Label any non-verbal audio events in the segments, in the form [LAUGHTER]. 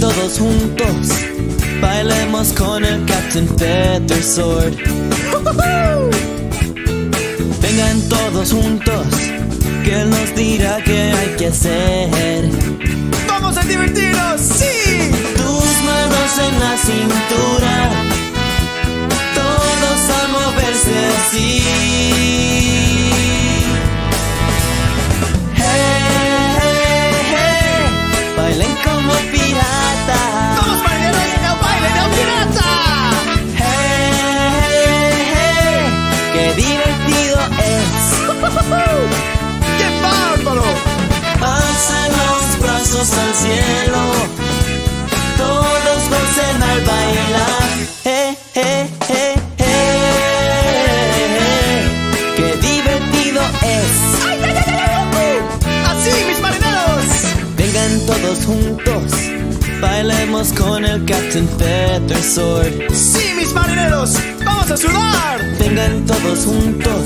todos juntos, bailemos con el Captain Feathersword. Vengan todos juntos, que él nos dirá qué hay que hacer. Bailen piratas. ¡Vamos, marineros! ¡El baile de un pirata! Hey, hey, hey, qué divertido es. [LAUGHS] ¡Qué bárbaro! Alza los brazos al cielo, todos gocen al bailar. Hey, hey, hey, hey, qué divertido es. Todos juntos, bailemos con el Captain Feathersword. ¡Sí, mis marineros! ¡Vamos a sudar! Vengan todos juntos,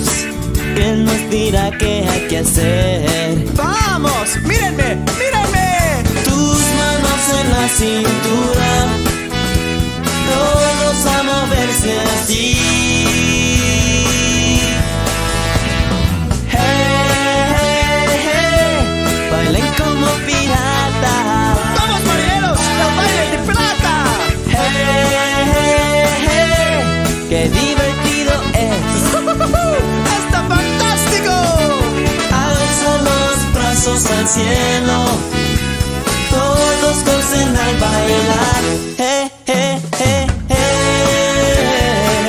que él nos dirá qué hay que hacer. ¡Vamos! ¡Mírenme! ¡Mírenme! Tus manos en la cintura, qué divertido es. [LAUGHS] ¡Está fantástico! Alza los brazos al cielo, todos gocen al bailar. ¡Eh, eh, eh, eh!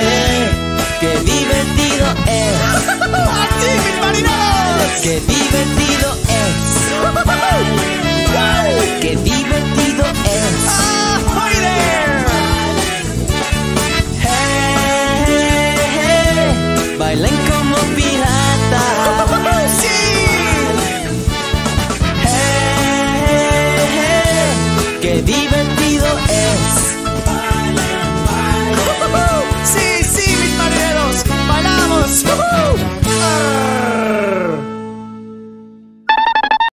eh. ¡Qué divertido es! ¡A ti, mis marinados! ¡Qué divertido pirata. [LAUGHS] ¡Sí! Hey, hey, hey, ¡Qué divertido!